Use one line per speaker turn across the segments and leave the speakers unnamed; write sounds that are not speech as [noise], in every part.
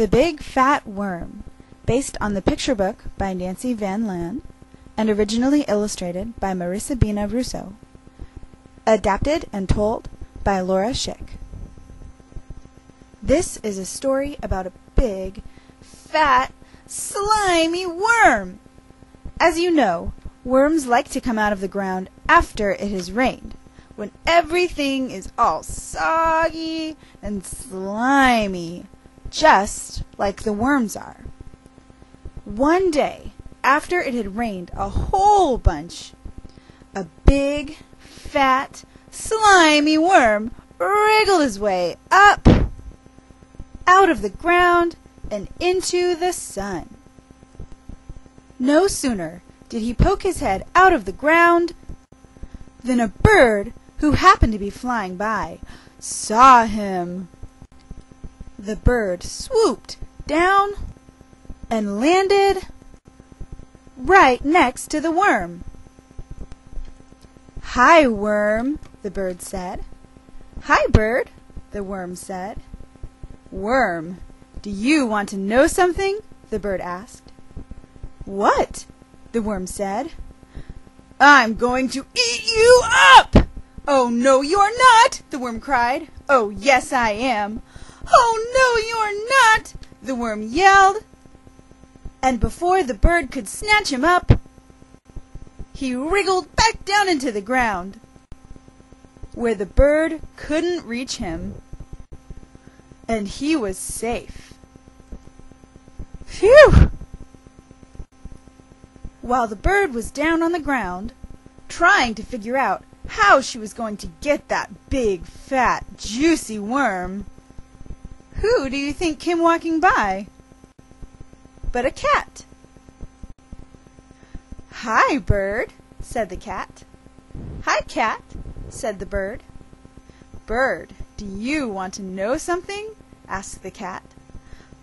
The Big Fat Worm, based on the picture book by Nancy Van Laan and originally illustrated by Marisabina Russo. Adapted and told by Laura Schick. This is a story about a big, fat, slimy worm. As you know, worms like to come out of the ground after it has rained, when everything is all soggy and slimy, just like the worms are. One day, after it had rained a whole bunch, a big, fat, slimy worm wriggled his way up, out of the ground, and into the sun. No sooner did he poke his head out of the ground than a bird who happened to be flying by saw him. The bird swooped down and landed right next to the worm. Hi, worm, the bird said. Hi, bird, the worm said. Worm, do you want to know something? the bird asked. What? the worm said. I'm going to eat you up! Oh, no, you're not! the worm cried. Oh, yes, I am. Oh, no, you're not! the worm yelled. And before the bird could snatch him up, he wriggled back down into the ground, where the bird couldn't reach him, and he was safe. Phew! While the bird was down on the ground, trying to figure out how she was going to get that big, fat, juicy worm, who do you think came walking by? But a cat. Hi, bird, said the cat. Hi, cat, said the bird. Bird, do you want to know something? asked the cat.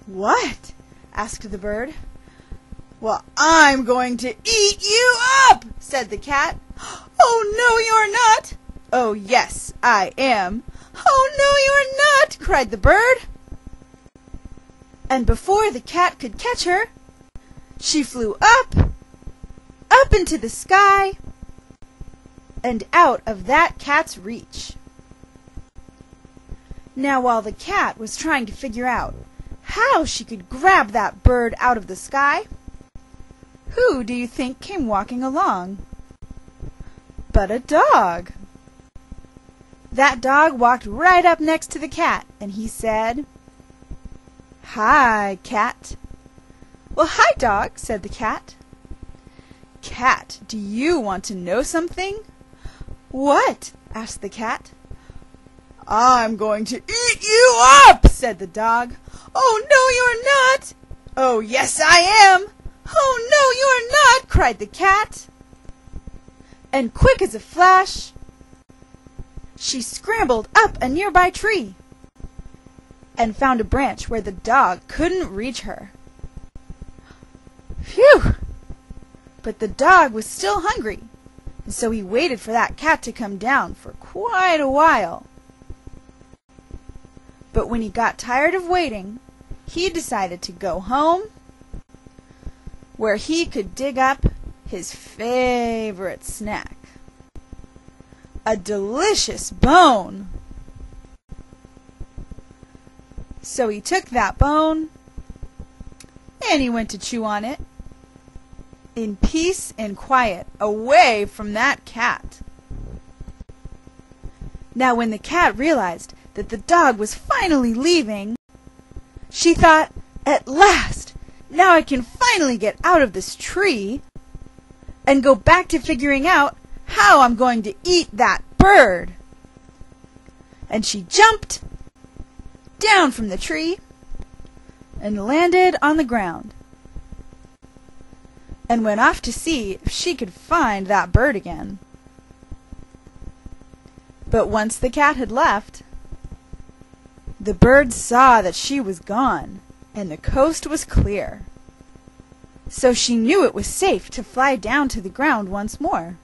What? asked the bird. Well, I'm going to eat you up, said the cat. [gasps] Oh, no, you're not. Oh, yes, I am. Oh, no, you're not, cried the bird. And before the cat could catch her, she flew up, up into the sky, and out of that cat's reach. Now, while the cat was trying to figure out how she could grab that bird out of the sky, who do you think came walking along? But a dog. That dog walked right up next to the cat, and he said, Hi, cat. Well, hi, dog, said the cat. Cat, do you want to know something? What? asked the cat. I'm going to eat you up, said the dog. Oh, no, you're not. Oh, yes, I am. Oh, no, you're not, cried the cat. And quick as a flash, she scrambled up a nearby tree and found a branch where the dog couldn't reach her. Phew! But the dog was still hungry, and so he waited for that cat to come down for quite a while. But when he got tired of waiting, he decided to go home where he could dig up his favorite snack a delicious bone. So he took that bone and he went to chew on it in peace and quiet, away from that cat. Now, when the cat realized that the dog was finally leaving, she thought, At last! Now I can finally get out of this tree and go back to figuring out how I'm going to eat that bird. And she jumped down from the tree and landed on the ground and went off to see if she could find that bird again. But once the cat had left, the bird saw that she was gone and the coast was clear. So she knew it was safe to fly down to the ground once more.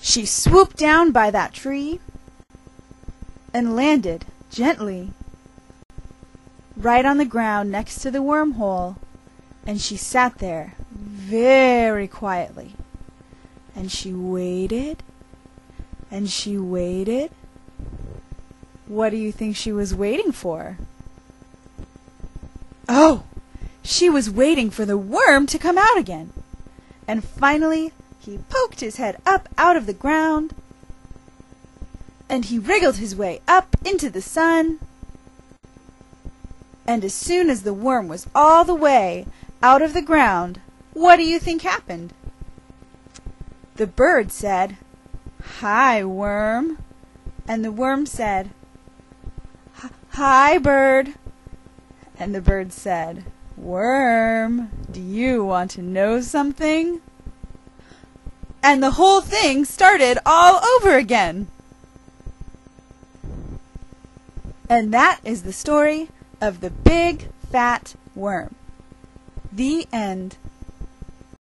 She swooped down by that tree and landed gently right on the ground next to the wormhole, and she sat there very quietly. And she waited, and she waited. What do you think she was waiting for? Oh, she was waiting for the worm to come out again. And finally he poked his head up out of the ground, and he wriggled his way up into the sun. And as soon as the worm was all the way out of the ground, what do you think happened? The bird said, Hi, worm. And the worm said, Hi, bird. And the bird said, Worm, do you want to know something? And the whole thing started all over again. And that is the story of the big fat worm. The end.